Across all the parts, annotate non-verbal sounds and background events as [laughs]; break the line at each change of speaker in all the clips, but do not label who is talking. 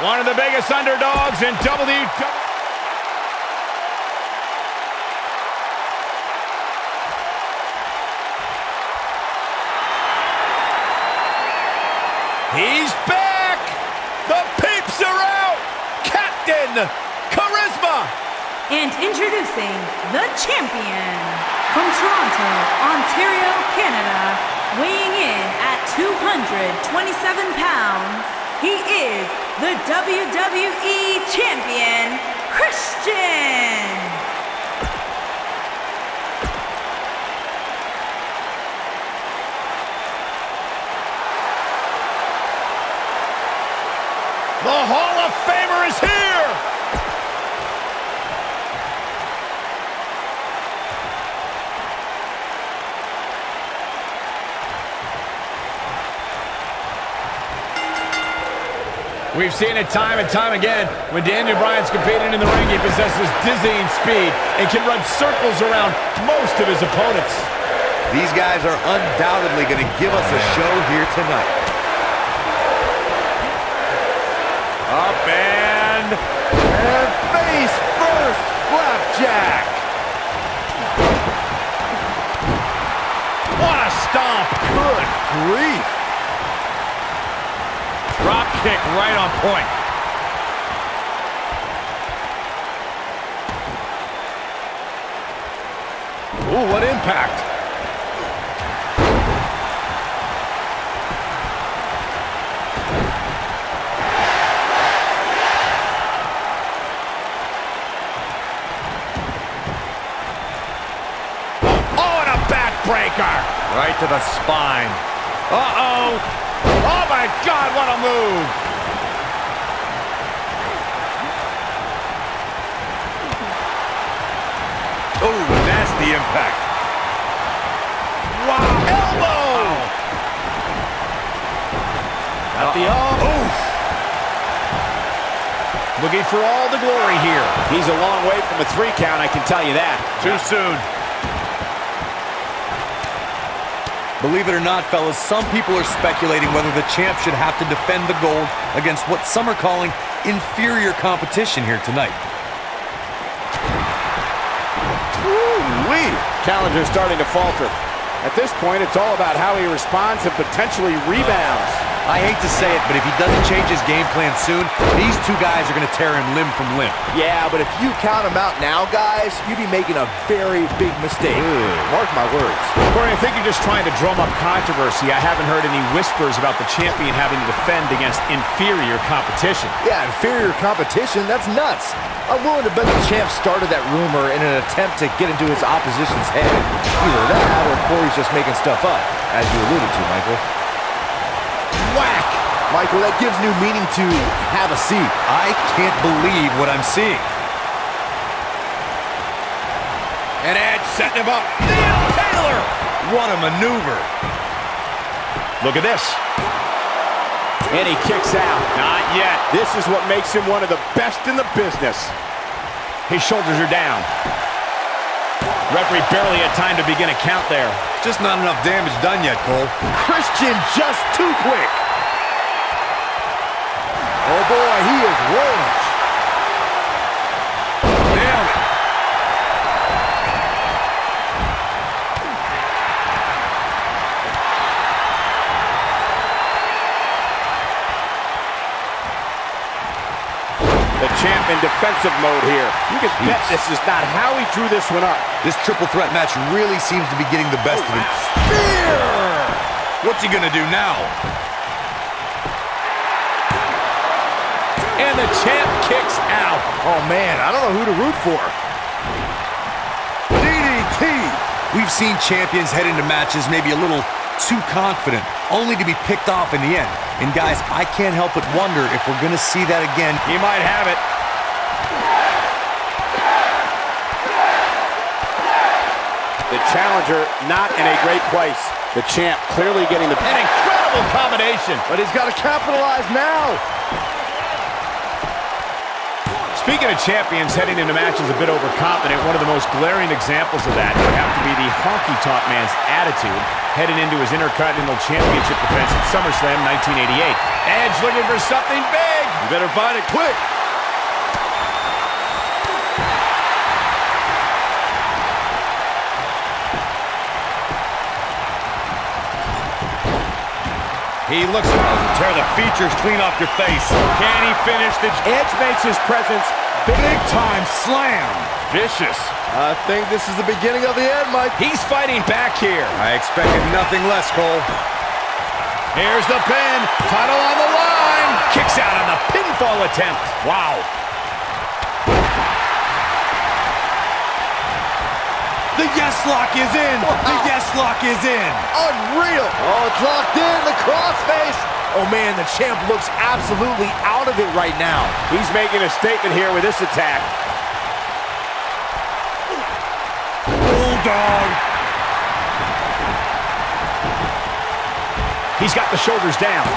One of the biggest underdogs in WWE. He's back! The peeps are out! Captain Charisma!
And introducing the champion from Toronto, Ontario, Canada, weighing in at 227 pounds, he is the WWE Champion, Christian!
The Hall of Famer is here! We've seen it time and time again. When Daniel Bryan's competing in the ring, he possesses dizzying speed and can run circles around most of his opponents.
These guys are undoubtedly going to give us a show here tonight.
Up and, and face first, flapjack. What a stomp. Good grief. Kick right on point. Ooh, what impact. Oh, and a backbreaker. Right to the spine. Uh-oh. Oh, my God, what a move.
Oh, nasty impact.
Wow, elbow. Got the arm.
Oof.
Looking for all the glory here. He's a long way from a three count, I can tell you that. Too soon.
Believe it or not, fellas, some people are speculating whether the champ should have to defend the gold against what some are calling inferior competition here tonight.
Woo-wee. Challenger's starting to falter. At this point, it's all about how he responds and potentially rebounds.
I hate to say it, but if he doesn't change his game plan soon, these two guys are going to tear him limb from limb.
Yeah, but if you count him out now, guys, you'd be making a very big mistake. Mark my words.
Corey, I think you're just trying to drum up controversy. I haven't heard any whispers about the champion having to defend against inferior competition.
Yeah, inferior competition, that's nuts. I'm willing to bet the champ started that rumor in an attempt to get into his opposition's head. Either that or Corey's just making stuff up, as you alluded to, Michael.
Whack!
Michael, that gives new meaning to have a seat.
I can't believe what I'm seeing.
And Edge setting him up. The Impaler!
What a maneuver.
Look at this. And he kicks out. Not yet. This is what makes him one of the best in the business. His shoulders are down. Referee barely had time to begin a count there.
Just not enough damage done yet, Cole.
Christian just too quick. Oh boy, he is rolling.
Nailed it.
The champ in defensive mode here. You can bet this is not how he drew this one up.
This triple threat match really seems to be getting the best of him.
Spear!
What's he gonna do now?
And the champ kicks out.
Oh man, I don't know who to root for.
DDT! We've seen champions head into matches maybe a little too confident, only to be picked off in the end. And guys, I can't help but wonder if we're gonna see that again.
He might have it. The challenger not in a great place. The champ clearly getting the... An incredible combination.
But he's got to capitalize now.
Speaking of champions heading into matches a bit overconfident, one of the most glaring examples of that would have to be the honky-tonk man's attitude heading into his Intercontinental Championship defense at SummerSlam 1988. Edge looking for something big.
You better find it quick.
He looks to tear the features clean off your face. Can he finish the...
Edge makes his presence
Big time slam.
vicious.
I think this is the beginning of the end, Mike.
He's fighting back here.
I expected nothing less, Cole.
Here's the pin. Title on the line. Kicks out on the pinfall attempt. Wow.
The yes lock is in. The oh, ah. yes lock is in.
Unreal. Oh, it's locked in. The crossface. Oh, man, the champ looks absolutely out of it right now.
He's making a statement here with this attack.
Bulldog.
He's got the shoulders down.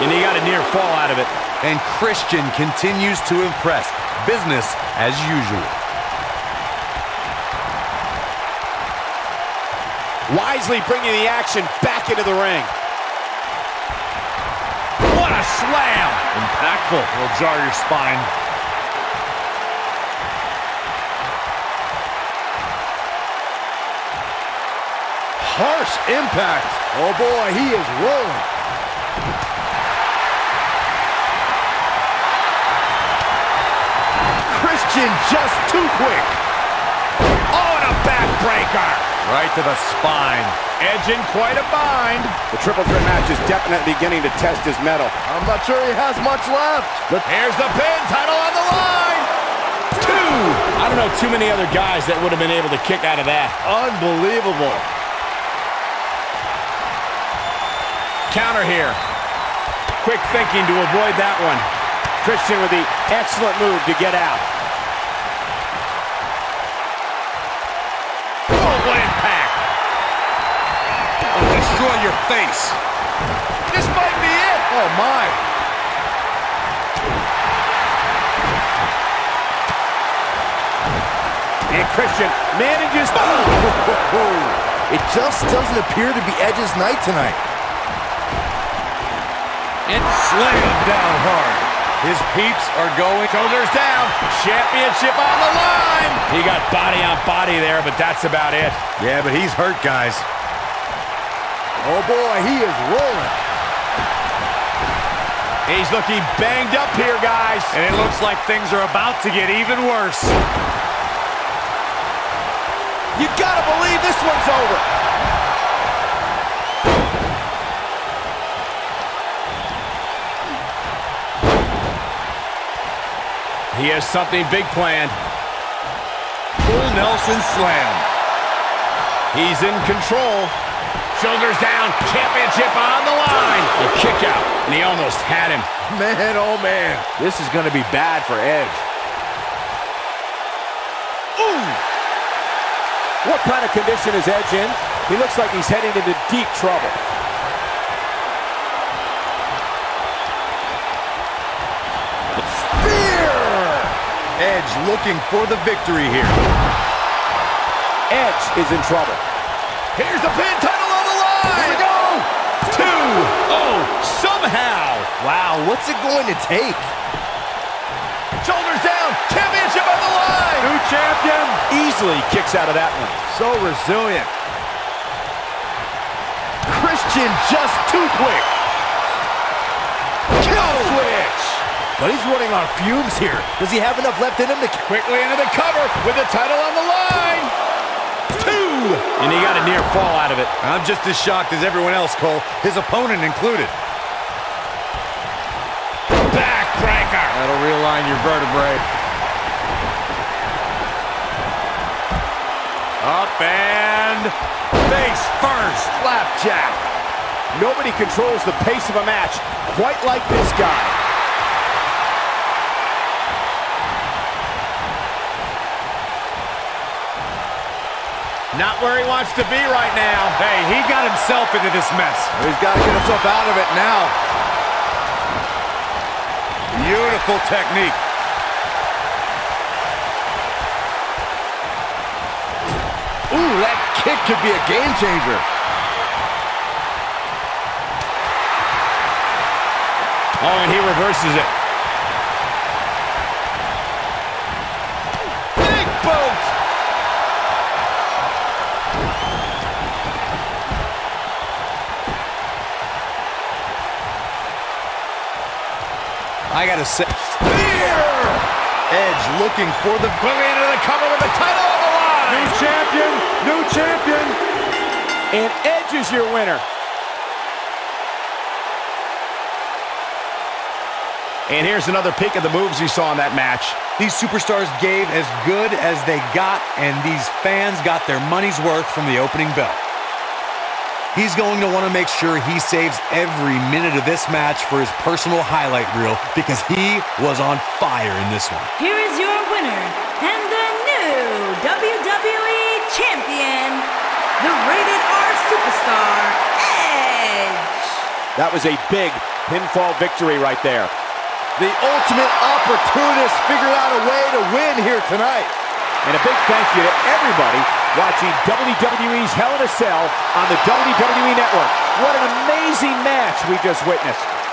And he got a near fall out of it.
And Christian continues to impress. Business as usual.
Wisely bringing the action back into the ring. What a slam!
Impactful. Will jar your spine.
Harsh impact. Oh, boy, he is rolling. Christian just too quick.
And a backbreaker!
Right to the spine.
Edge in quite a bind. The triple threat match is definitely beginning to test his mettle.
I'm not sure he has much left.
But Here's the pin, title on the line. Two. I don't know too many other guys that would have been able to kick out of that.
Unbelievable.
Counter here. Quick thinking to avoid that one. Christian with the excellent move to get out.
Your face.
This might be it.
Oh, my.
And Christian manages. Oh! [laughs]
It just doesn't appear to be Edge's night tonight.
And slammed down hard. His peeps are going.
Shoulders down. Championship on the line. He got body on body there, but that's about it.
Yeah, but he's hurt, guys.
Oh, boy, he is rolling.
He's looking banged up here, guys.
And it looks like things are about to get even worse.
You gotta believe this one's over. He has something big planned.
Full Nelson slam.
He's in control. Shoulders down, championship on the line. The kick out, and he almost had him.
Man, oh, man. This is going to be bad for Edge.
Ooh! What kind of condition is Edge in? He looks like he's heading into deep trouble.
Spear!
Edge looking for the victory here.
Edge is in trouble. Here's the pin title on the line.
Here we go.
Two. Oh, somehow.
Wow, what's it going to take?
Shoulders down. Championship on the line.
New champion.
Easily kicks out of that one.
So resilient. Christian just too quick.
Kill switch.
But he's running on fumes here. Does he have enough left in him to...
Quickly into the cover with the title on the line. Two. And he got a near fall out of it.
I'm just as shocked as everyone else, Cole, his opponent included.
Realign your vertebrae.
Up and face first. Flapjack. Nobody controls the pace of a match quite like this guy. Not where he wants to be right now.
Hey, he got himself into this mess.
He's got to get himself out of it now.
Beautiful technique.
Ooh, that kick could be a game changer.
Oh, and he reverses it.
I gotta say,
Spear! Edge looking for the going into the cover with the title on the line.
New champion, new champion. And Edge is your winner. And here's another peek of the moves you saw in that match.
these superstars gave as good as they got, and these fans got their money's worth from the opening bell. He's going to want to make sure he saves every minute of this match for his personal highlight reel because he was on fire in this one.
Here is your winner and the new WWE Champion, the Rated R Superstar, Edge.
That was a big pinfall victory right there.
The ultimate opportunist figured out a way to win here tonight.
And a big thank you to everybody watching WWE's Hell in a Cell on the WWE Network. What an amazing match we just witnessed.